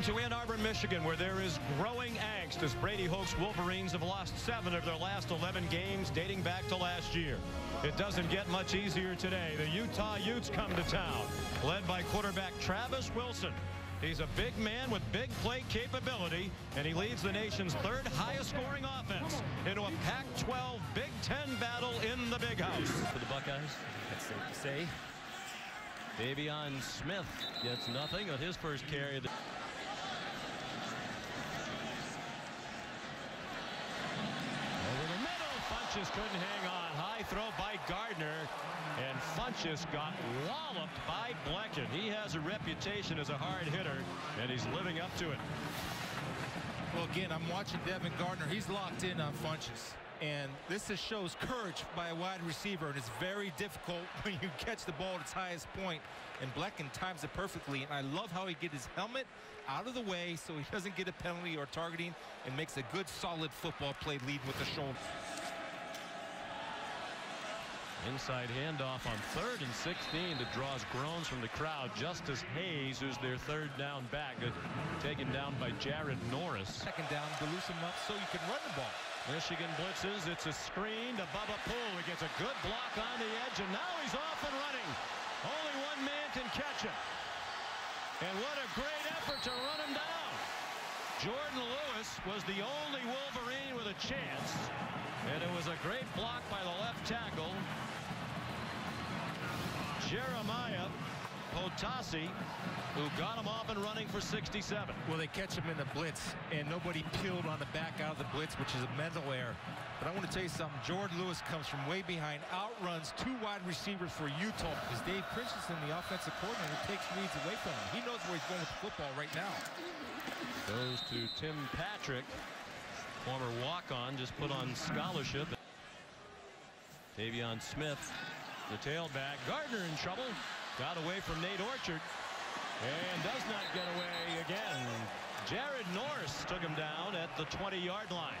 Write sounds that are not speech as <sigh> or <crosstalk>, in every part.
Welcome to Ann Arbor, Michigan, where there is growing angst as Brady Hoke's Wolverines have lost seven of their last 11 games dating back to last year. It doesn't get much easier today. The Utah Utes come to town, led by quarterback Travis Wilson. He's a big man with big play capability, and he leads the nation's third highest scoring offense into a Pac-12 Big Ten battle in the Big House. For the Buckeyes, that's safe to say. De'Veon Smith gets nothing on his first carry. Over the middle, Funchess couldn't hang on. High throw by Gardner, and Funchess got walloped by Blechen. He has a reputation as a hard hitter, and he's living up to it. Well, again, I'm watching Devin Gardner. He's locked in on Funchess. And this just shows courage by a wide receiver, and it's very difficult <laughs> when you catch the ball at its highest point. And Blechen times it perfectly, and I love how he get his helmet out of the way so he doesn't get a penalty or targeting and makes a good, solid football play lead with the shoulder. Inside handoff on third and 16 that draws groans from the crowd. Justice Hayes, who's their third down back, uh, taken down by Jared Norris. Second down to loosen him up so you can run the ball. Michigan blitzes. It's a screen to Bubba Poole. He gets a good block on the edge, and now he's off and running. Only one man can catch him. And what a great effort to run him down. Jourdan Lewis was the only Wolverine with a chance. And it was a great block by the left tackle. Jeremiah Poutasi, who got him off and running for 67. Well, they catch him in the blitz, and nobody peeled on the back out of the blitz, which is a mental error. But I want to tell you something. Jourdan Lewis comes from way behind, outruns two wide receivers for Utah because Dave Christensen, the offensive coordinator, takes reads away from him. He knows where he's going with the football right now. Goes to Tim Patrick, former walk-on, just put on scholarship. De'Veon Smith, the tailback. Gardner in trouble. Got away from Nate Orchard. And does not get away again. Jared Norris took him down at the 20-yard line.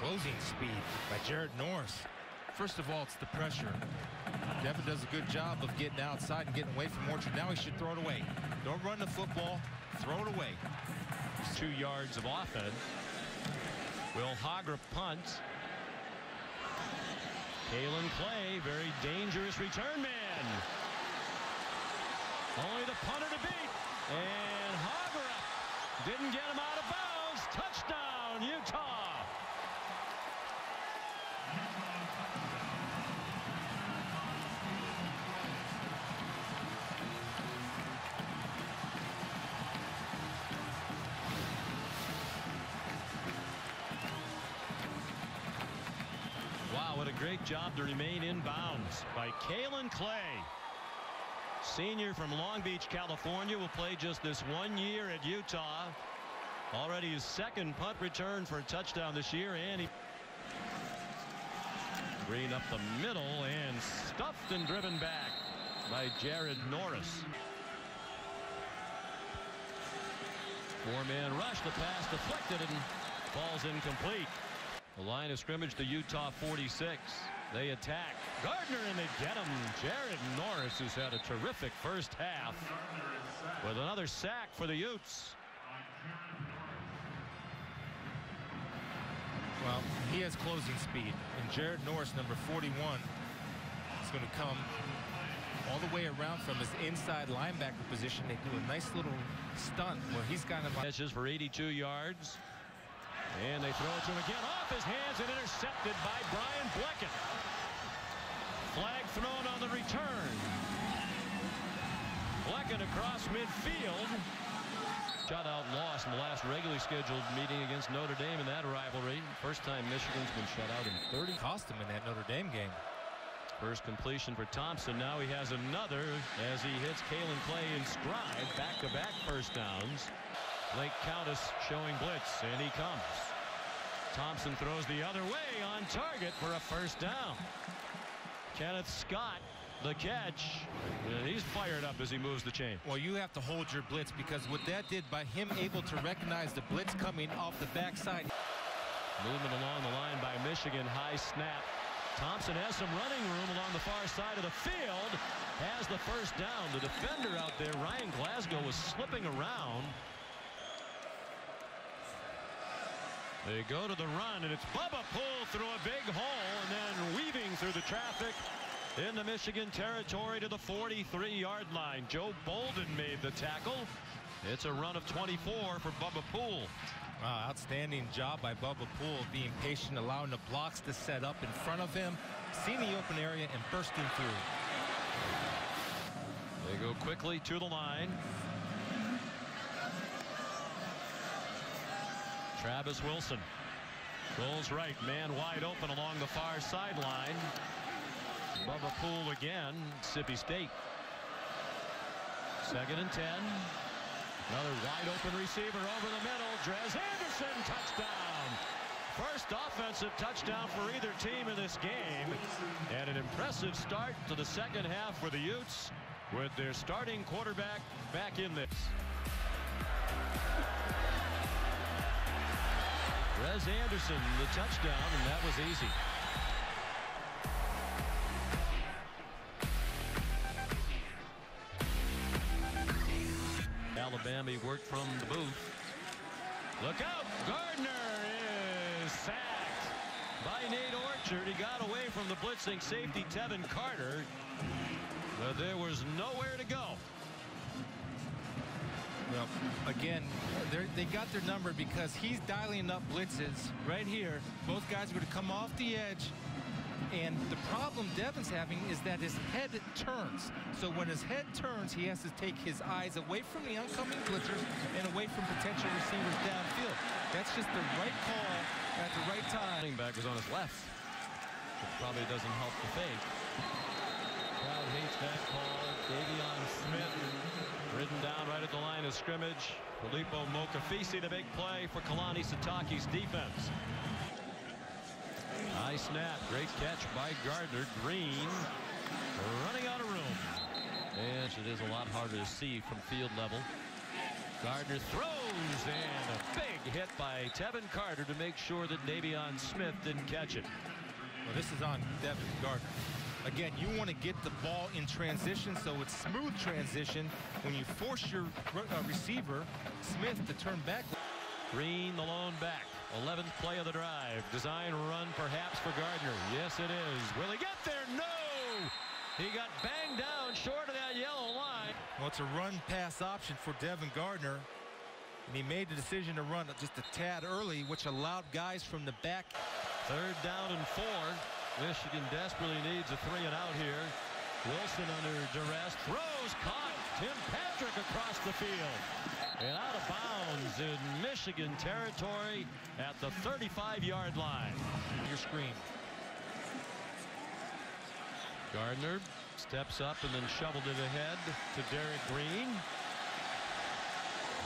Closing speed by Jared Norris. First of all, it's the pressure. Devin does a good job of getting outside and getting away from Orchard. Now he should throw it away. Don't run the football. Throw it away. Two yards of offense. Will Hagerup punt. Kaelin Clay, very dangerous return man. Only the punter to beat. And Hagerup didn't get him out of bounds. Wow, what a great job to remain in bounds by Kaelin Clay. Senior from Long Beach, California, will play just this one year at Utah. Already his second punt return for a touchdown this year, and he Green up the middle and stuffed and driven back by Jared Norris. Four-man rush, the pass deflected and falls incomplete. The line of scrimmage to Utah 46. They attack. Gardner and they get him. Jared Norris has had a terrific first half with another sack for the Utes. Well, he has closing speed. And Jared Norris, number 41, is going to come all the way around from his inside linebacker position. They do a nice little stunt where he's kind of... Catches for 82 yards. And they throw it to him again off his hands and intercepted by Brian Blechen. Flag thrown on the return. Blechen across midfield. Shutout loss in the last regularly scheduled meeting against Notre Dame in that rivalry. First time Michigan's been shut out in 30. Cost him in that Notre Dame game. First completion for Thompson. Now he has another as he hits Kaelin Clay in stride. Back-to-back -back first downs. Blake Countess showing blitz, and he comes. Thompson throws the other way on target for a first down. Kenneth Scott, the catch. And he's fired up as he moves the chain. Well, you have to hold your blitz because what that did by him able to recognize the blitz coming off the backside. Movement along the line by Michigan. High snap. Thompson has some running room along the far side of the field. Has the first down. The defender out there, Ryan Glasgow, was slipping around. They go to the run, and it's Bubba Poole through a big hole, and then weaving through the traffic in the Michigan territory to the 43-yard line. Joe Bolden made the tackle. It's a run of 24 for Bubba Poole. Wow, outstanding job by Bubba Poole being patient, allowing the blocks to set up in front of him, seeing the open area and bursting through. They go quickly to the line. Travis Wilson goes right, man wide open along the far sideline. Bubba Poole again, Mississippi State. Second and 10. Another wide open receiver over the middle. Dres Anderson, touchdown. First offensive touchdown for either team in this game. And an impressive start to the second half for the Utes with their starting quarterback back in this. Dres Anderson, the touchdown, and that was easy. Alabama worked from the booth. Look out! Gardner is sacked by Nate Orchard. He got away from the blitzing safety Tevin Carter, but there was nowhere to go. Well, again, they got their number because he's dialing up blitzes right here. Both guys are going to come off the edge. And the problem Devin's having is that his head turns. So when his head turns, he has to take his eyes away from the oncoming blitzers and away from potential receivers downfield. That's just the right call at the right time. Running back was on his left. Which probably doesn't help the fake. Crowd hates that call. De'Veon Smith ridden down right at the line of scrimmage. Filipo Mokofisi the big play for Kalani Sitake's defense. High snap. Great catch by Gardner. Green running out of room. Yes, it is a lot harder to see from field level. Gardner throws and a big hit by Tevin Carter to make sure that Davion Smith didn't catch it. Well, this is on Devin Gardner. Again, you want to get the ball in transition so it's smooth transition. When you force your uh, receiver, Smith, to turn back. Green, the lone back. 11th play of the drive. Design run perhaps for Gardner. Yes, it is. Will he get there? No! He got banged down short of that yellow line. Well, it's a run pass option for Devin Gardner. And he made the decision to run just a tad early, which allowed guys from the back. Third down and four. Michigan desperately needs a three and out here. Wilson under duress. Throws caught. Tim Patrick across the field. And out of bounds in Michigan territory at the 35-yard line. Your screen. Gardner steps up and then shoveled it ahead to Derrick Green.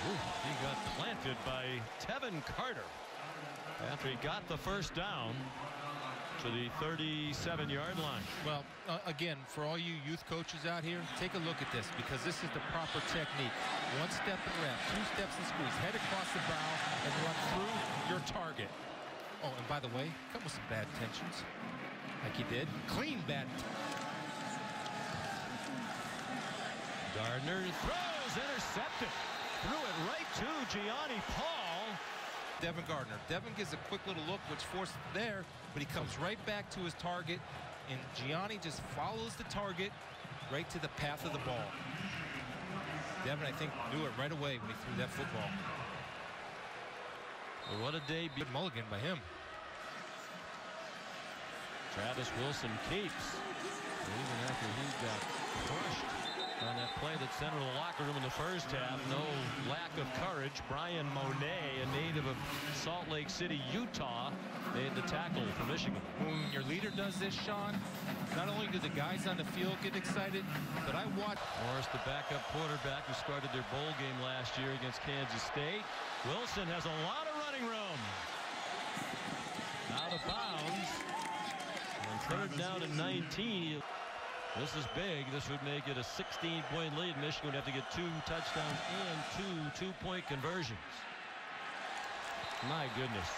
Ooh, he got planted by Tevin Carter after he got the first down to the 37-yard line. Well, uh, again, for all you youth coaches out here, take a look at this because this is the proper technique. One step and wrap, two steps and squeeze, head across the bow and run through your target. Oh, and by the way, come with some bad tensions, like he did. Clean bad. Gardner throws, intercepted. Threw it right to Gionni Paul. Devin Gardner. Devin gives a quick little look, which forced there, but he comes right back to his target, and Gionni just follows the target right to the path of the ball. Devin, I think, knew it right away when he threw that football. Well, what a day. Good mulligan by him. Travis Wilson keeps. Even after he got crushed on that play that sent her to the locker room in the first half. No lack of courage. Brian Monet, a native of Salt Lake City, Utah, made the tackle for Michigan. When your leader does this, Sean, not only do the guys on the field get excited, but I watch. Morris, the backup quarterback who started their bowl game last year against Kansas State. Wilson has a lot of running room. Out of bounds. And third down and 19. This is big. This would make it a 16-point lead. Michigan would have to get two touchdowns and two two-point conversions. My goodness.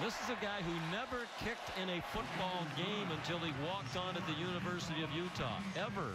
This is a guy who never kicked in a football game until he walked on at the University of Utah. Ever.